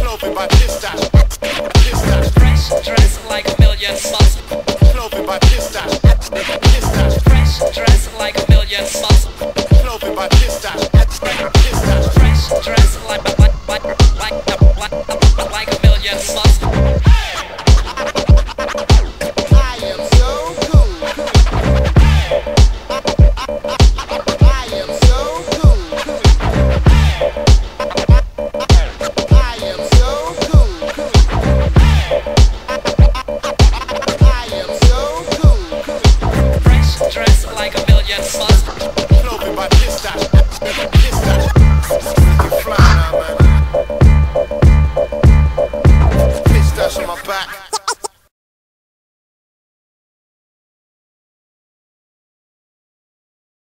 Clothing by pistache. Pistache. Fresh dress like million by pistache. Pistache. Fresh dress like by pistache. that sus. Clothing by pistache. Piss that. You back.